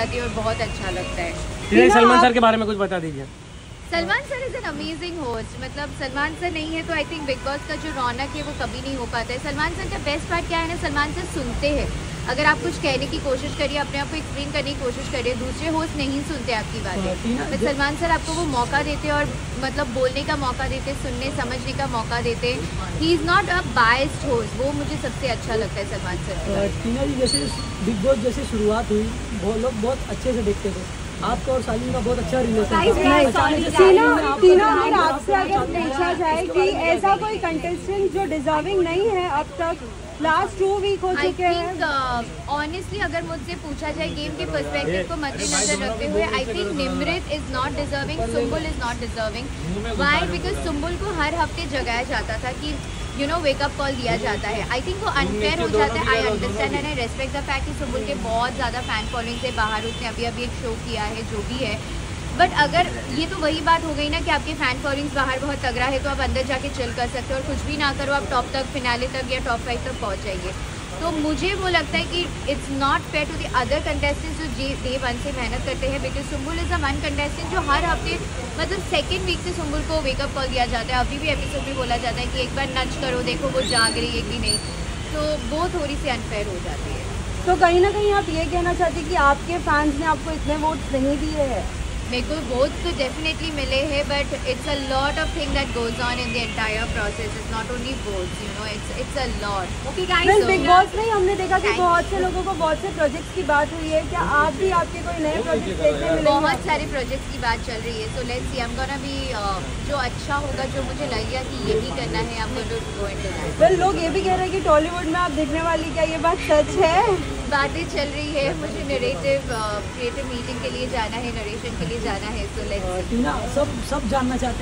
जाती है और बहुत अच्छा लगता है। सलमान सर के बारे में कुछ बता दीजिए। Salman sir is an amazing host मतलब सलमान सर नहीं है तो आई थिंक बिग बॉस का जो रौनक है वो कभी नहीं हो पाता है। सलमान सर का बेस्ट पार्ट क्या है ना सलमान सर सुनते हैं। अगर आप कुछ कहने की कोशिश करिए अपने आप को एक्सप्लेन करने की कोशिश करिए दूसरे होस्ट नहीं सुनते आपकी बातें। बट सलमान सर आपको वो मौका देते और मतलब बोलने का मौका देते सुनने समझने का मौका देते। He is not a biased host वो मुझे सबसे अच्छा लगता है सलमान सर। टीना जी जैसे बिग बॉस जैसे शुरुआत हुई बहुत लोग बहुत अच्छे से देखते थे। आपका और सालिम का बहुत अच्छा रिलेशन टीना टीना पूछा जाए कि ऐसा कोई कंटेस्टेंट जो डिजर्विंग नहीं है अब तक लास्ट टू वीक हो चुके हैं। ऑनेस्टली अगर मुझसे पूछा जाए गेम के पर्सपेक्टिव को मद्देनजर रखते हुए I think Nimrit is not deserving Sumbul is not deserving why because Sumbul को हर हफ़्ते जगाया जाता था कि यू नो वेकअप कॉल दिया जाता है। आई थिंक वो अनफेयर हो जाता है। I understand and I respect the fact कि सुम्बुल के बहुत ज़्यादा फ़ैन फॉलोइंग से बाहर उसने अभी अभी एक शो किया है जो भी है। बट अगर ये तो वही बात हो गई ना कि आपके फ़ैन फॉलोइंग्स बाहर बहुत तगड़ा है तो आप अंदर जाके चिल कर सकते हो और कुछ भी ना करो, आप टॉप तक फिनाले तक या टॉप फाइव तक पहुँच जाइए। तो मुझे वो लगता है कि it's not fair to the other contestants जो जे डे वन से मेहनत करते हैं because Sumbul is a one contestant जो हर हफ़्ते मतलब सेकेंड वीक से सुम्बुल को वेकअप कॉल दिया जाता है। अभी भी एपिसोड में बोला जाता है कि एक बार नच करो, देखो वो जाग रही है कि नहीं। तो वो थोड़ी सी अनफेयर हो जाती है। तो कहीं ना कहीं आप ये कहना चाहते कि आपके फैंस ने आपको इतने वोट नहीं दिए हैं। मेरे को वोट तो डेफिनेटली मिले हैं but it's a lot of thing that goes on in the entire process it's not only votes you know it's it's a lot okay बस बिग बॉस में हमने देखा कि बहुत से लोगों को बहुत से प्रोजेक्ट्स की बात हुई है क्या आप भी आपके कोई नए प्रोजेक्ट देखने मिलेंगे? बहुत सारे प्रोजेक्ट्स की बात चल रही है so let's see I am gonna be जो अच्छा होगा जो मुझे लग लगेगा कि यही करना है I am going to go into that well लोग ये भी कह रहे हैं कि टॉलीवुड में आप देखने वाली क्या ये बात सच है? बातें चल रही है, मुझे नरेटिव क्रिएटिव मीटिंग के लिए जाना है नरेशन के लिए जाना है सो लेट्स सब सब जानना चाहते